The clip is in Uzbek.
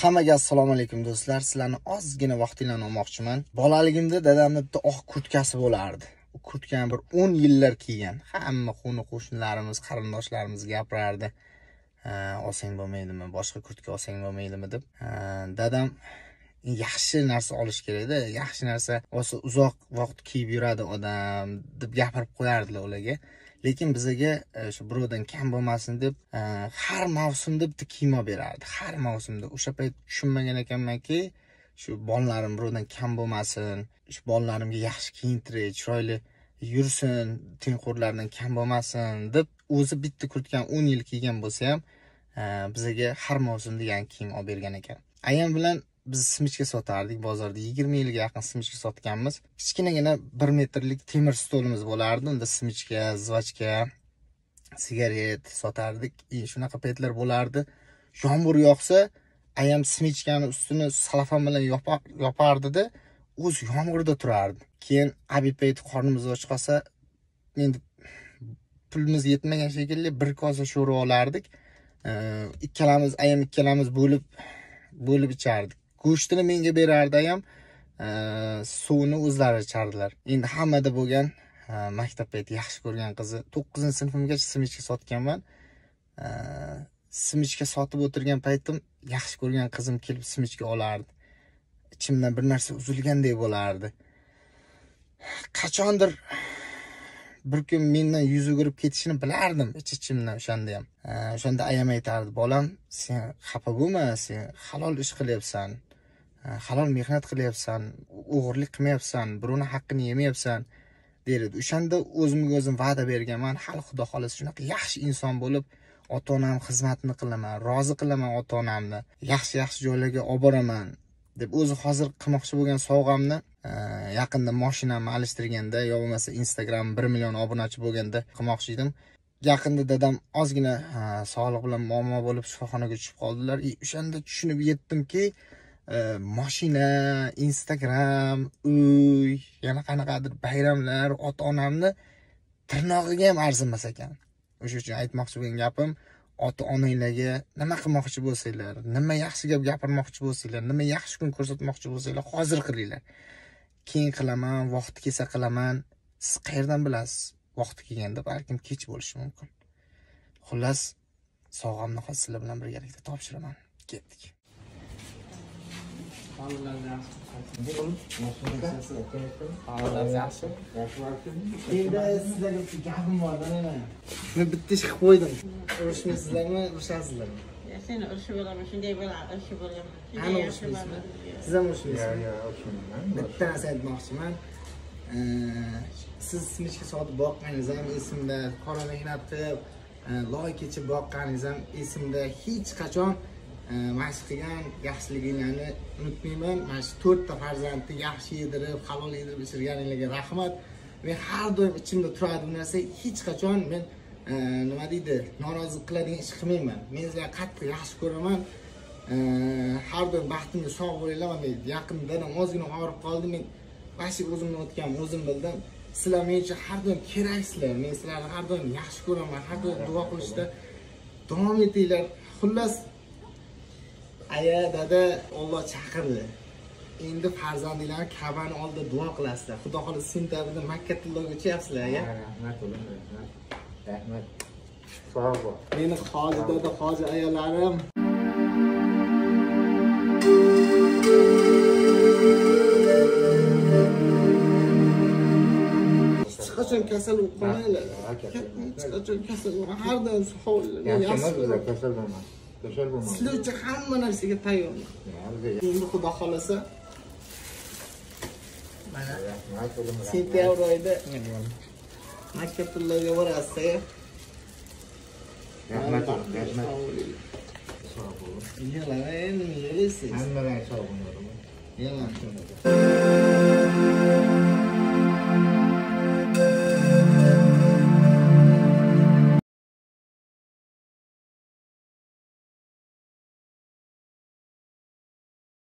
Hammaga assalomu alaykum do'stlar. Sizlarni ozgina vaqtinglarni olmoqchiman. Bolaligimda dadamni bitta oh, oq kurtkasi bo'lardi. U kurtkani bir 10 yillar kiygan. Hamma qo'ni qo'shnilarimiz, qarindoshlarimiz gapirardi. olsang bo'lmaydimi, boshqa kurtka olsang bo'lmaydimi deb. Dadam yaxshi narsa olish kerakda, yaxshi narsa olsa uzoq vaqt kiyib yuradi odam deb gapirib qo'yardilar ularga. Lekin bizaga o'sha shu birovdan kam bo'lmasin deb e, har mavsumda bitta kiyim olib berardi. Har mavsumda o'sha payt tushunmagan ekanmanki shu bolalarim birovdan kam bo'lmasin shu bolalarimga yaxshi kiyintiray chiroyli yursin tengqurlaridan kam bo'lmasin deb o'zi bitta kurtkani o'n yil kiygan bo'lsa ham e, bizaga har mavsumda yangi kiyim olib bergan ekan. Ayam bilan biz simichka sotardik bozorda yigirma yilga yaqin simichka sotganmiz. Kichkinagina bir metrlik temir stolimiz bo'lardi unda simichka zvachka sigaret sotardik. И shunaqa paytlar bo'lardi. Yomg'ir yog'sa ayam simichkani ustini salafan bilan yopardida o'zi yomg'irda turardi. Keyin abi payti qornimiz och qolsa endi pulimiz yetmagan shekilli bir kosa sho'rva olardik. Ikkalamiz ayam ikkalamiz bo'lib bo'lib ichardik. Go'shtini menga berardi ham suvni o'zlari ichardilar endi hammada bo'lgan e, maktab payti yaxshi ko'rgan qizi. To'qqizinchi sinfimgacha simichka sotganman. Simichka sotib o'tirgan paytim yaxshi ko'rgan qizim kelib simichka olardi. Ichimdan bir narsa uzilgandek bo'lardi. Qachondir bir kun mendan yuz o'girib ketishini bilardim ich ichimdan o'shanda ham. O'shanda ayam aytardi bolam sen xafa bo'lma sen halol ish qilyapsan. Halol mehnat qilyapsan o'g'irlik qilmayapsan birovni haqqini yemayapsan deyiladi o'shanda o'zimga o'zim va'da berganman. Hali xudo xohlasa shunaqa yaxshi inson bo'lib ota onam xizmatini qilaman rozi qilaman ota onamni yaxshi yaxshi joylarga olib boraman deb o'zi hozir qilmoqchi bo'lgan sovg'amni e, yaqinda moshinamni alishtirganda yo bo'lmasa instagram bir million obunachi bo'lganda qilmoqchi edim. Yaqinda dadam ozgina e, sog'liq bilan muammo bo'lib shifoxonaga tushib qoldilar. E, o'shanda tushunib yetdimki E, mashina instagram uy yana qanaqadir bayramlar ota onamni tirnog'iga ham arzimas ekan. O'sha uchun aytmoqchi bo'lgan gapim ota onanglarga nima qilmoqchi bo'lsanglar nima yaxshi gap gapirmoqchi bo'lsanglar nima yaxshi kun ko'rsatmoqchi bo'lsanglar hozir qilinglar. Keyin qilaman vaqti kelsa qilaman. Siz qayerdan bilasiz vaqti kelganda balkim kech bo'lishi mumkin. Xullas sovg'amni hozir sizlar bilan birgalikda topshiraman. Ketdik. Endi sizlarga gapim bor mana men bitta ish qilib qo'ydim urushmaysizlarmi urishasizlarmi seni urushib bo'laman shunday bo'ladi urushib bo'laman qani urushmaysizmi siz ham urushmaysizmi yo'q yo'q bitta narsa aytmoqchiman siz smichka sotib boqqaningiz ham esimda qora mehnat qilib loy kechib boqqaningiz ham esimda hech qachon mana shu qilgan yaxshiligingizni unutmayman. Mana shu to'rtta farzandni yaxshi yedirib halol yedirib ichirganinglarga rahmat. Men har doim ichimda turadi bu narsa hech qachon men e, nima deydi norozilik qiladigan ish qilmayman. Men sizlarni qattiq yaxshi ko'raman. E, har doim baxtimga sog' bo'linglar mana yaqinda dadam ozgina og'rib qoldi men. Вообще o'zimni o'tganimni o'zim bildim. Sizlar men uchun har doim keraksizlar. Men sizlarni har doim yaxshi ko'raman. Har doim duo qilishda davom etinglar. Xullas aya dada olloh chaqirdi. Endi farzandinglarni kabani oldida duo qilasizlar. Xudo xohlasa sentabrda makkatullohga uchyapsizlar aya rahmat o'g'lim rahmat. Rahmat. Sog' bo'l. Meni hoji dada hoji ayolarim. Hech qachon kasal bo'lib qolmanglar hech qachon kasal har doim sog' yaxshi kasal bo'lmas uchun hamma narsaga tayyorman endi xudo xohlasa. Mana. Sentyabr oyida maktabullarga borasiz. Rahmat rahmat. Yig'lamang endi nima yig'laysiz hammalar sog' bo'ling yig'lang